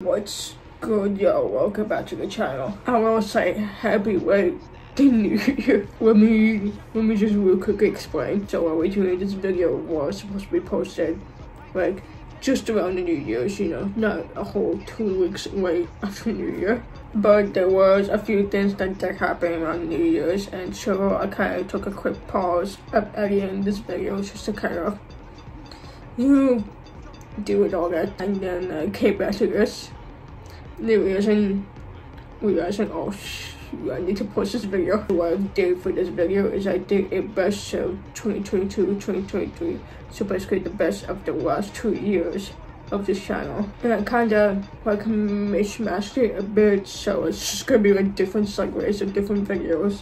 What's good, yo? Welcome back to the channel. I to say happy late New Year. let me let me just real quick explain. So doing this video was supposed to be posted like just around the New Year's, you know, not a whole two weeks late after New Year. But there was a few things that did happen around New Year's, and so I kind of took a quick pause at the end of this video just to kind of, you know, deal with all that, and then uh, came back to this. The reason, realizing, oh I need to post this video. What I did for this video is I did a best of 2022-2023, so basically the best of the last two years of this channel. And I kind of like mishmashed it a bit, so it's just gonna be like different segues of different videos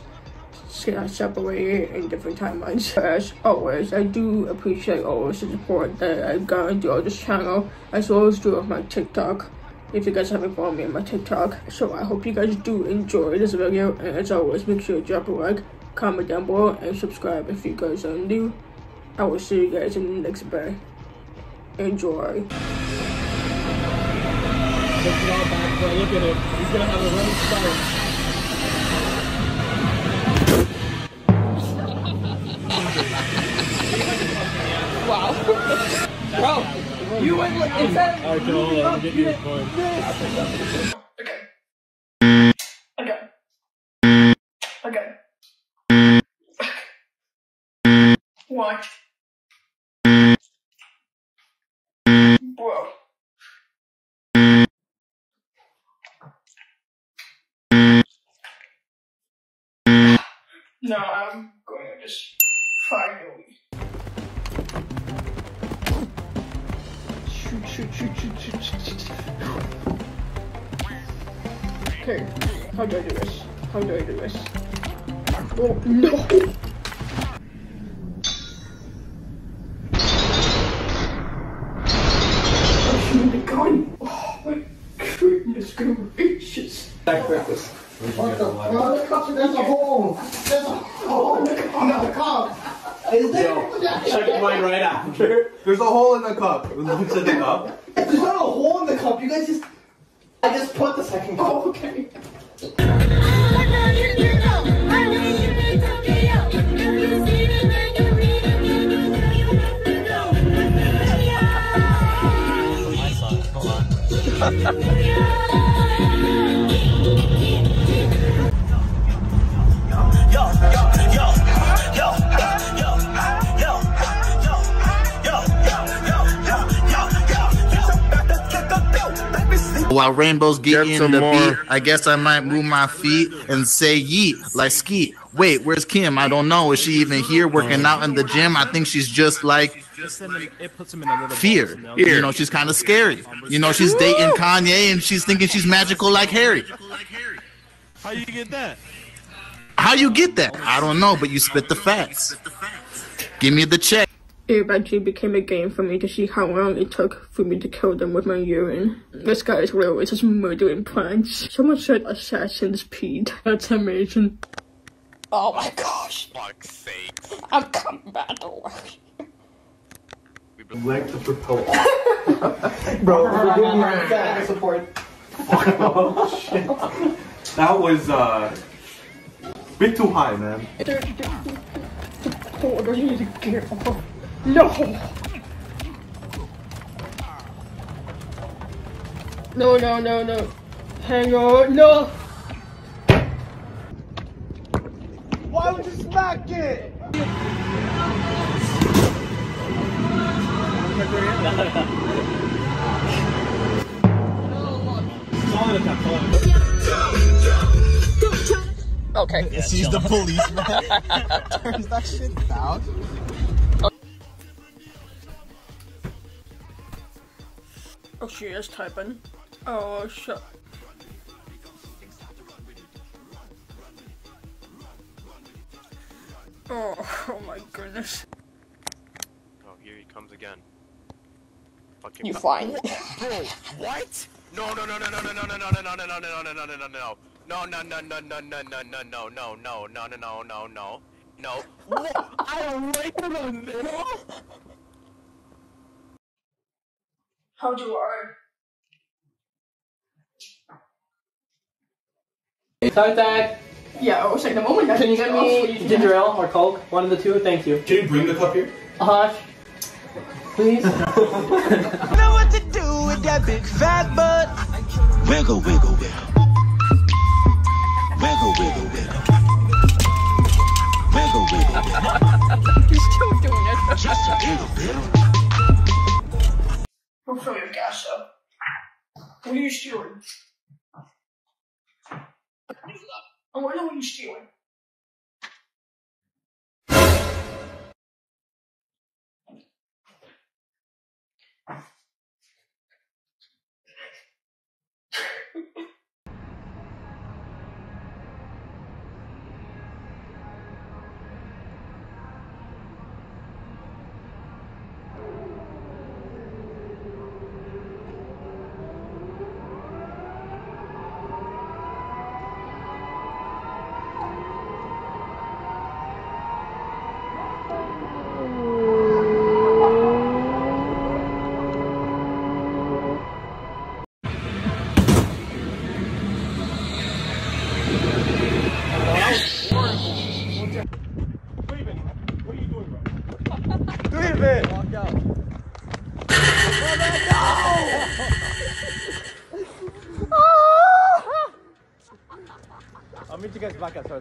kind separated in different timelines. As always, I do appreciate all the support that I've gotten throughout this channel, as well as through my TikTok. If you guys haven't followed me on my TikTok, so I hope you guys do enjoy this video. And as always, make sure to drop a like, comment down below, and subscribe if you guys are new. I will see you guys in the next video. Enjoy. Look at him. He's gonna have a running start. Bro, you went like instead Alright, hold on, get your point. Okay. Okay. Okay. What? Bro. No, I'm going to just finally. Shoot, shoot, shoot, shoot, shoot, shoot, shoot. Okay, how do I do this? How do I do this? Oh no! Oh my god! Oh my goodness gracious! Back breakfast. What the fuck? The cup, there's a hole. There's a hole in the cup. Is there? Check mine right after. There's a hole in the cup. Looks at the cup. There's not a hole in the cup. You guys just. I just put the second cup. Oh, okay. While rainbows get, Get in the more. beat, I guess I might move my feet and say yeet like skeet. Wait, where's Kim? I don't know. Is she even here working out in the gym? I think she's just like It puts him in a little fear. You know, she's kind of scary. You know, she's dating Kanye and she's thinking she's magical like Harry. How you get that? How you get that? I don't know, but you spit the facts. Give me the check. It eventually became a game for me to see how long it took for me to kill them with my urine. This guy is literally just murdering plants. Someone said Assassin's Creed. That's amazing. Oh my gosh. fuck's sake. I'm coming back to work. Like the propeller. Bro, we're giving you fat support. That was uh, bit too high, man. Oh, I need to get off. No! No, no, no, no. Hang on, no! Why would you smack it? Okay. She's the policeman. Turns that shit down. She is typing. Oh, shit. Oh, oh my goodness. Oh, here he comes again. Fucking You co- fine? Bro, what? No, no, no, no, no, no, no, no, no, no, no, no, no, no, no, no, no, no, no. No, no, no, no, no, no, no, no, no, no, no, no, no, no, no, no. No. What? I don't like it on hold your own. Dad. Yeah, I was like, the moment Can you get me ginger ale or coke? One of the two, thank you. Can you bring the cup here? Uh, please. know what to do with that big fat butt. Wiggle, wiggle, wiggle. Wiggle, wiggle, wiggle. Wiggle, wiggle, wiggle. Still doing it. Just a little bit. Don't fill your gas up. What are you stealing? Oh, I want to know what you're stealing. I'll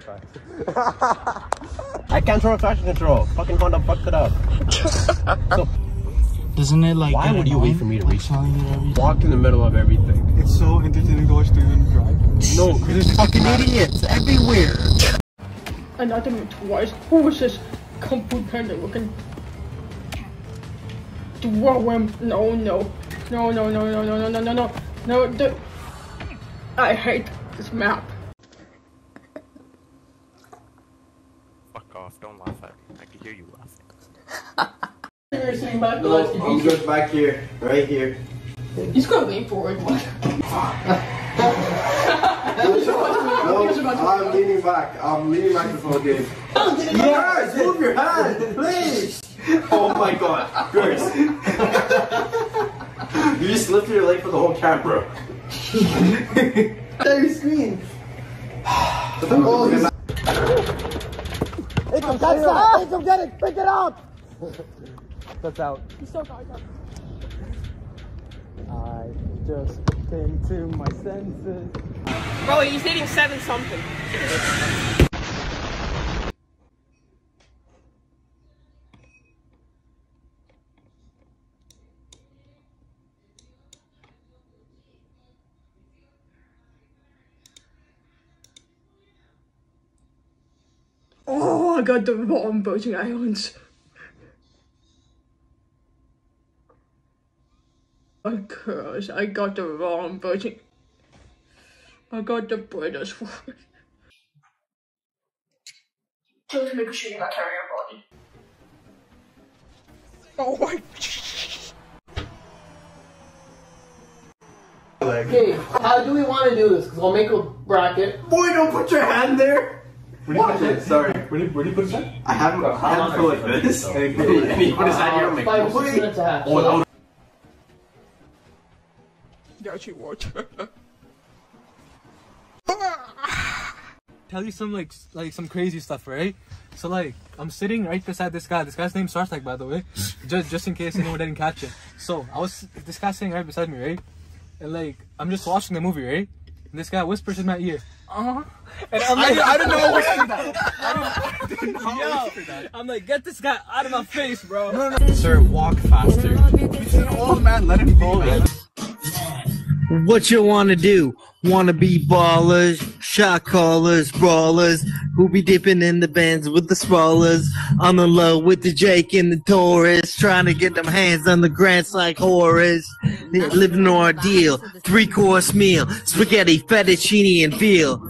guys back at Surfside. I can't throw a fashion control. Fucking Honda fucked it up. Doesn't it like? Why would you wait for me to like, reach? telling you? Walk in the middle of everything. It's so entertaining to watch them drive. No, because there's fucking idiots everywhere. And not even twice. Who was this Kung Fu Panda looking? Throw him. No, no. No, no, no, no, no, no, no, no, no. No. I hate this map. Fuck off, don't laugh at me. I can hear you laughing. You're sitting back No, I'm just back here, right here. He's gonna lean forward. What? No, I'm leaning back. I'm leaning back this whole game. Yes, move your hand, please. Oh my god, Chris. you just lifted your leg for the whole camera. There your screen. oh, him. That's not. Make him get it. Pick it up. That's out. He's so. I just came to my senses. Bro, he's hitting seven something. Oh, I got the wrong boating islands. Of course, I got the wrong boating. I got the British one. Just make sure you not carry your body. Oh my Okay, how do we want to do this? Because I'll make a bracket. Boy, don't put your hand there. Where do you put it? Sorry. Where do you, where do you put his head? I have a hand for like this. And he put his hand here. I'm like, Five, six minutes a half. Oh, Got you water. Tell you some like like some crazy stuff, right? So like I'm sitting right beside this guy. This guy's name's Sarthak, by the way, just just in case anyone didn't catch it. So I was this guy sitting right beside me, right? And like I'm just watching the movie, right? And this guy whispers in my ear, uh huh. And I'm like, I, don't know what I didn't, Yo, I'm like, get this guy out of my face, bro. No, no, Sir, walk faster. Old man, let him go. What you wanna do? Wanna be ballers, shot callers, brawlers, who be dipping in the bands with the sprawlers, on the low with the Jake and the Taurus, trying to get them hands on the grants like Horace, living ordeal, three course meal, spaghetti, fettuccine, and veal.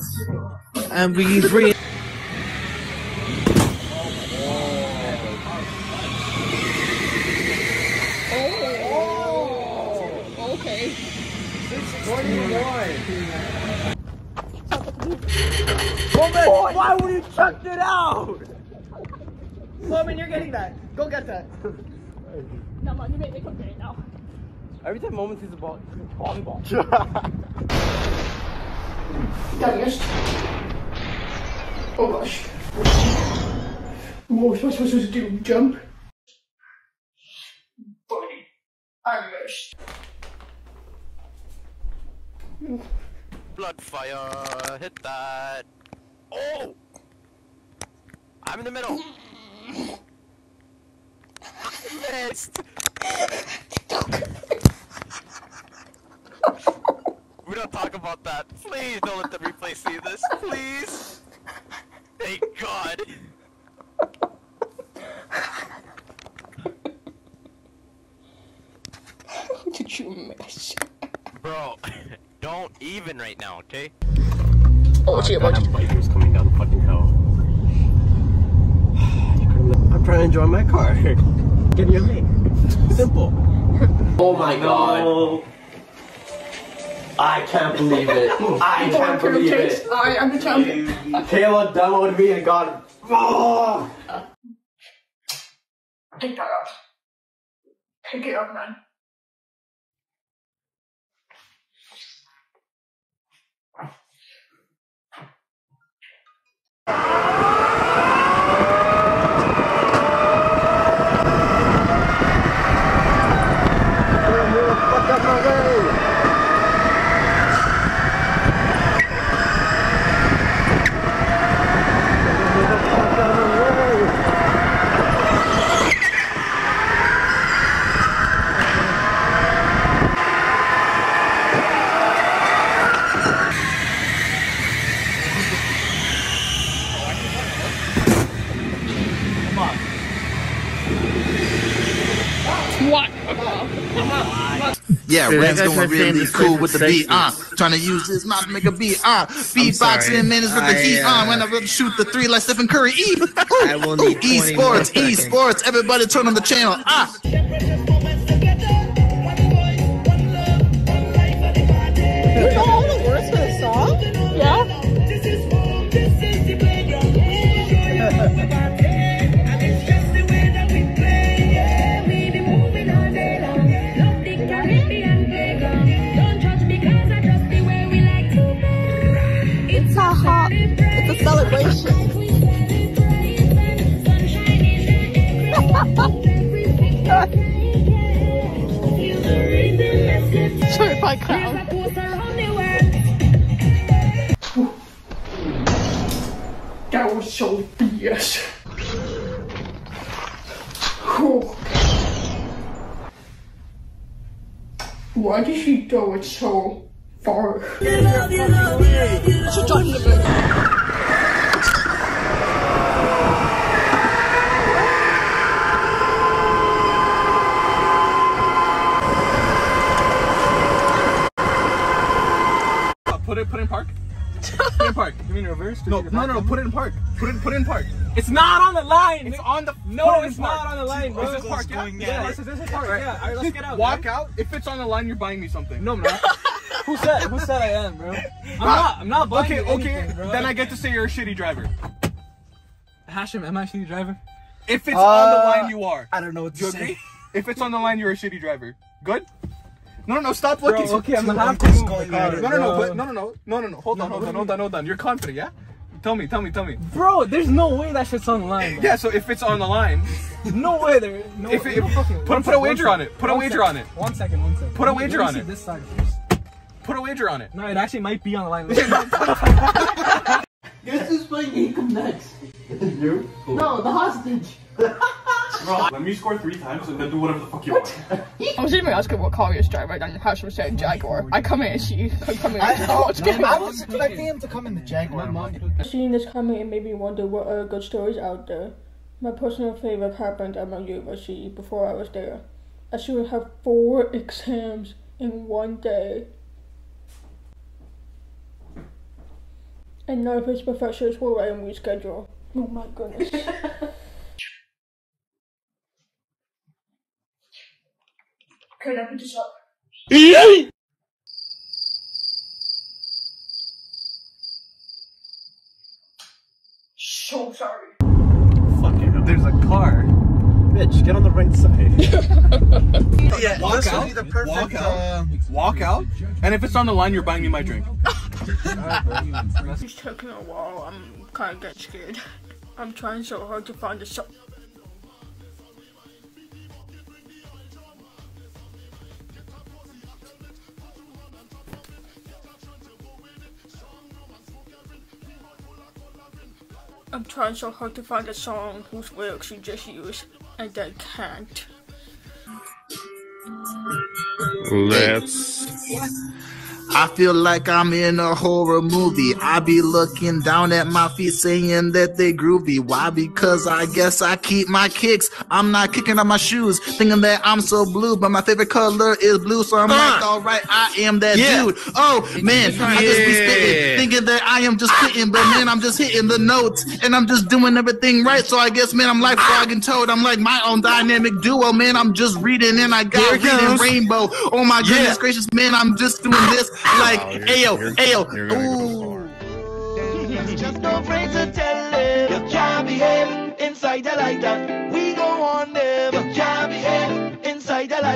And we bring Why would you chuck it out? Woman, you're getting that. Go get that. No, man, you make me come get it now. Every time Moment sees a ball, volleyball. Done missed. Oh gosh. What was I supposed to do? Jump? Buddy, I missed. Blood fire, hit that. Oh! I'm in the middle. I missed. we don't talk about that. Please don't let the replay see this. Please. Thank God. Did you miss? Bro, don't even right now, okay? Oh, gee, about you. bikers coming down the fucking hill. I'm trying to enjoy my car. Get near me. Simple. Oh my god. I can't believe it. I can't believe it. I am the champion. Kayla demoed me and got. Oh! Pick that up. Pick it up, man. What? Yeah, Dude, Ren's going really cool with the beat, uh. Trying to use his mouth to make a beat, uh. Beatboxing minutes with the heat, uh. uh, When I shoot the three like Stephen Curry, E. Need 20 Esports, esports. Everybody turn on the channel, uh. Certified clown. That was so BS. Why did she throw it so far? She jumped the Put it, put it in park. Put it in park. You mean reverse? No, no, no, no. Put it in park. Put it, put it in park. It's not on the line. It's on the. No, it it's park. not on the line, bro. This is park, yeah? Yeah, this is this is park. Yeah. All right, let's get out. Walk man. out. If it's on the line, you're buying me something. No, I'm not. Who said? Who said I am, bro? I'm not. I'm not buying Okay, you okay. bro. Then I get to say you're a shitty driver. Hashim, am I a shitty driver? If it's on the Uh, line, you are. I don't know what Do you agree? if it's on the line, you're a shitty driver. Good? No, no, no, stop Bro, looking. okay, I'm gonna have to move the car, No, no, no, but no, no, no, no, no, no. Hold on, hold on, hold on, hold on. You're confident, yeah? Tell me, tell me, tell me. Bro, there's no way that shit's on the line. Yeah, so if it's on the line, No way there. No, If it- no fucking- put- one put a wager on it. Put a wager sec. on it. One second, one second. Put a wager on it. This side first. put a wager on it. No, it actually might be on the line. Guess who's playing income next? you? No, the hostage. Bro, let me score three times and then do whatever the fuck you want. I was even asking what car he was driving, and Hashim said Jaguar. I come in and see, I come in and see what's going I was expecting him to come in the Jaguar. Seeing this comment, it made me wonder what other good stories out there. My personal favorite happened at my university before I was there. I should have four exams in one day. And none of his professors were letting me schedule. Oh my goodness. okay, now put this up. So sorry. There's a car. Bitch, get on the right side. Yeah, Walk this would be the perfect. Walk out. Uh, Walk out. And if it's on the line, you're buying me my drink. It's taking a while. I'm kind of getting scared. I'm trying so hard to find a song. I'm trying so hard to find a song whose lyrics you just use and I can't. Let's. I feel like I'm in a horror movie. I be looking down at my feet saying that they groovy. Why? Because I guess I keep my kicks. I'm not kicking on my shoes, thinking that I'm so blue, but my favorite color is blue. So I'm like, all right, I am that Yeah. dude. Oh man, I just be spitting, thinking that I am just spitting, but man, I'm just hitting the notes and I'm just doing everything right. So I guess, man, I'm like frog and toad. I'm like my own dynamic duo, man. I'm just reading and I got reading comes. rainbow. Oh my goodness Yeah. gracious, man, I'm just doing this like ayo, ayo. Ooh. Just no afraid to tell them you can't behave inside the like that. We go on them. You can't behave inside the like that.